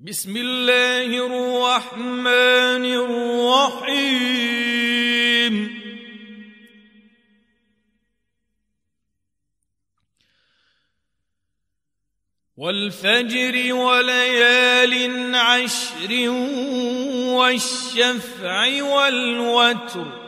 بسم الله الرحمن الرحيم. والفجر وليال عشر والشفع والوتر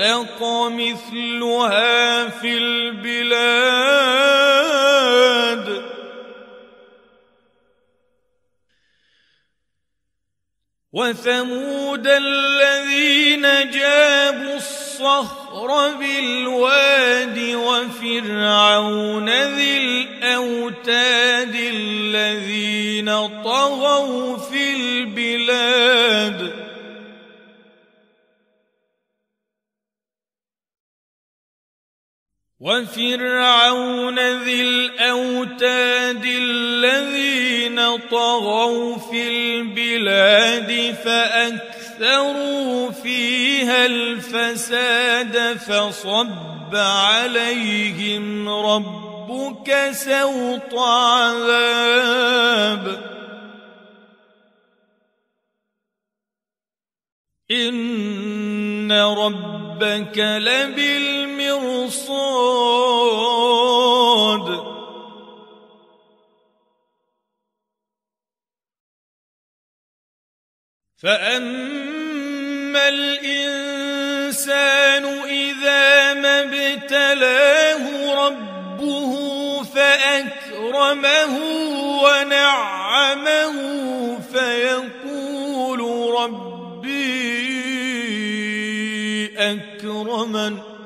يخلق مثلها في البلاد. وثمود الذين جابوا الصخر بالواد وفرعون ذي الأوتاد الذين طغوا في البلاد. وفرعون ذي الأوتاد الذين طغوا في البلاد فأكثروا فيها الفساد فصب عليهم ربك سوط عذاب. إن ربك لبالمرصاد فأما الإنسان إذا ما ابتلاه ربه فأكرمه ونعمه فيقول ربي أكرمن.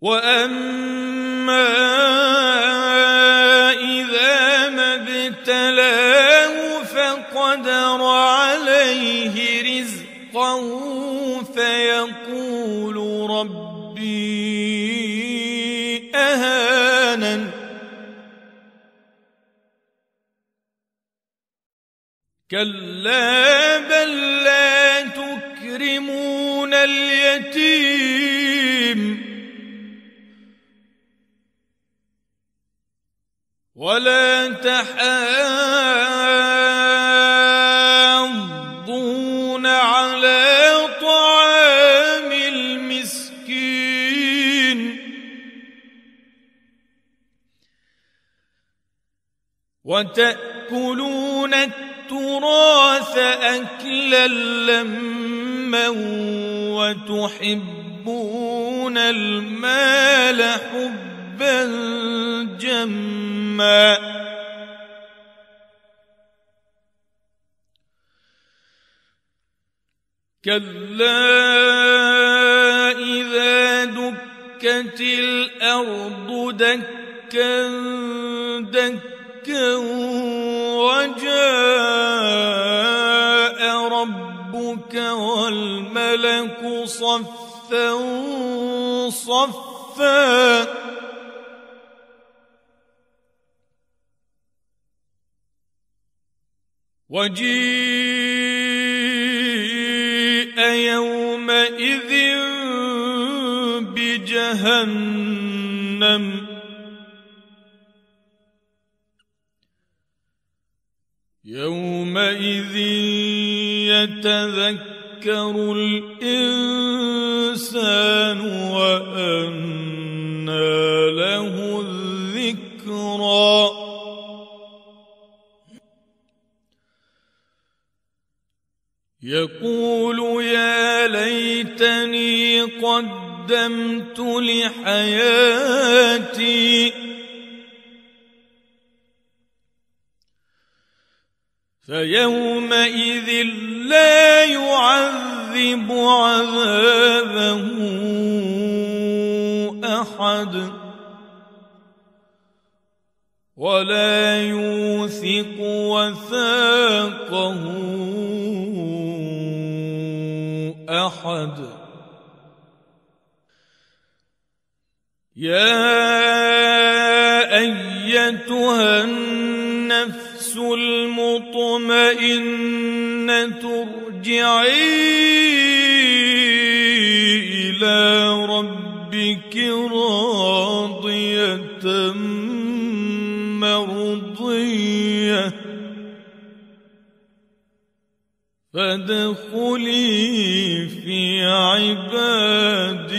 وأما إذا ما ابتلاه فقدر عليه رزقه فيقول ربي أهانن كلا بل لا تكرمون اليتيم ولا تحاضون على طعام المسكين. وتأكلون التراث أكلا لما وتحبون المال حبا جما كلا إذا دكت الأرض دكا دكا وجاء ربك والملك صفا صفا وجيء يومئذ بجهنم. يومئذ يتذكر الإنسان وأنى يقول يا ليتني قدمت لحياتي. فيومئذ لا يعذب عذابه أحد ولا يوثق وثاقه أحد. يا أيتها النفس المطمئنة ارجعي إلى ربك راضية. فادخلي في عبادي.